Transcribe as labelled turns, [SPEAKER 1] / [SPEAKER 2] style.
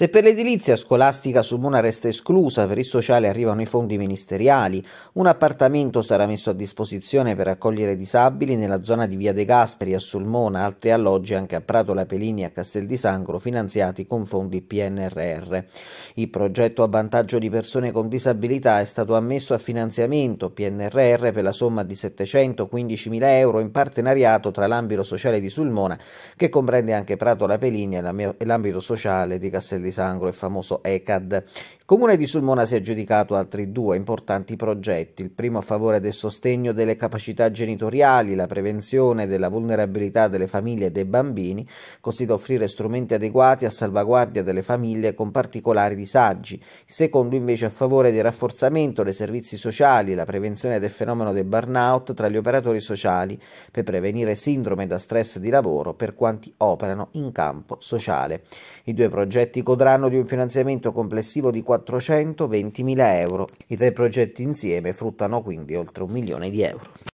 [SPEAKER 1] Se per l'edilizia scolastica Sulmona resta esclusa, per il sociale arrivano i fondi ministeriali. Un appartamento sarà messo a disposizione per accogliere disabili nella zona di Via De Gasperi a Sulmona, altri alloggi anche a Prato La Pelini e a Castel di Sangro finanziati con fondi PNRR. Il progetto a vantaggio di persone con disabilità è stato ammesso a finanziamento PNRR per la somma di 715.000 euro in partenariato tra l'ambito sociale di Sulmona, che comprende anche Prato La Pelini e l'ambito sociale di Castel di Sangro, il famoso ECAD. Il Comune di Sulmona si è aggiudicato altri due importanti progetti, il primo a favore del sostegno delle capacità genitoriali, la prevenzione della vulnerabilità delle famiglie e dei bambini, così da offrire strumenti adeguati a salvaguardia delle famiglie con particolari disagi, il secondo invece a favore del rafforzamento dei servizi sociali e la prevenzione del fenomeno del burnout tra gli operatori sociali per prevenire sindrome da stress di lavoro per quanti operano in campo sociale. I due progetti godranno di un finanziamento complessivo di 420.000 euro. I tre progetti insieme fruttano quindi oltre un milione di euro.